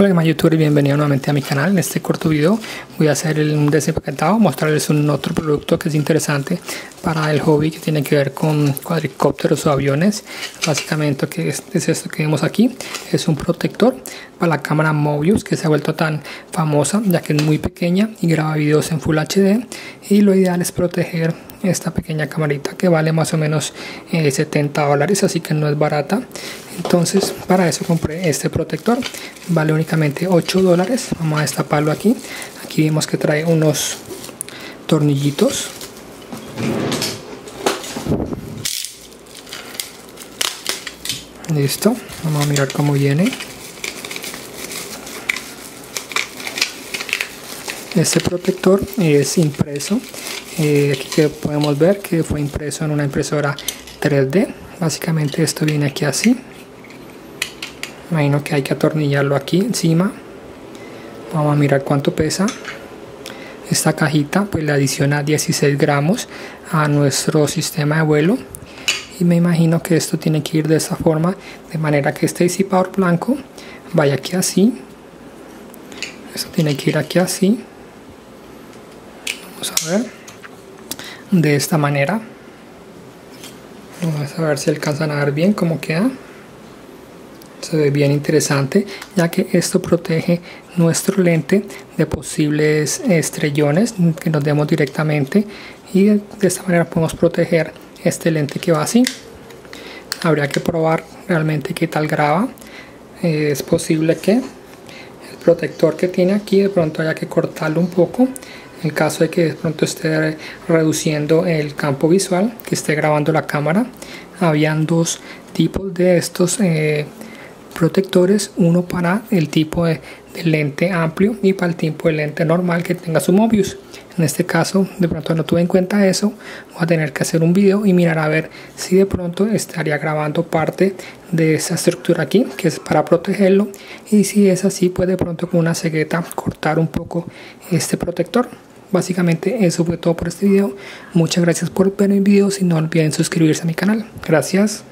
Hola que YouTube y bienvenido nuevamente a mi canal. En este corto video voy a hacer un desempaquetado, mostrarles un otro producto que es interesante para el hobby que tiene que ver con cuadricópteros o aviones. Básicamente que es, es esto que vemos aquí, es un protector para la cámara Mobius que se ha vuelto tan famosa ya que es muy pequeña y graba videos en Full HD y lo ideal es proteger esta pequeña camarita que vale más o menos 70 eh, dólares así que no es barata. Entonces para eso compré este protector vale únicamente 8 dólares. Vamos a destaparlo aquí. Aquí vemos que trae unos tornillitos. Listo. Vamos a mirar cómo viene. Este protector es impreso. Eh, aquí que podemos ver que fue impreso en una impresora 3D básicamente esto viene aquí así imagino que hay que atornillarlo aquí encima. Vamos a mirar cuánto pesa. Esta cajita pues le adiciona 16 gramos a nuestro sistema de vuelo. Y me imagino que esto tiene que ir de esa forma de manera que este disipador blanco vaya aquí así. Esto tiene que ir aquí así. Vamos a ver. De esta manera. Vamos a ver si alcanzan a ver bien cómo queda se ve bien interesante ya que esto protege nuestro lente de posibles estrellones que nos demos directamente y de esta manera podemos proteger este lente que va así. Habría que probar realmente qué tal graba. Eh, es posible que el protector que tiene aquí de pronto haya que cortarlo un poco en caso de que de pronto esté reduciendo el campo visual que esté grabando la cámara. Habían dos tipos de estos eh, protectores, uno para el tipo de, lente amplio y para el tipo de lente normal que tenga su Mobius. En este caso, de pronto no tuve en cuenta eso, voy a tener que hacer un video y mirar a ver si de pronto estaría grabando parte de esa estructura aquí, que es para protegerlo, y si es así, pues de pronto con una cegueta cortar un poco este protector. Básicamente eso fue todo por este video. Muchas gracias por ver el video. Si no olviden suscribirse a mi canal. Gracias.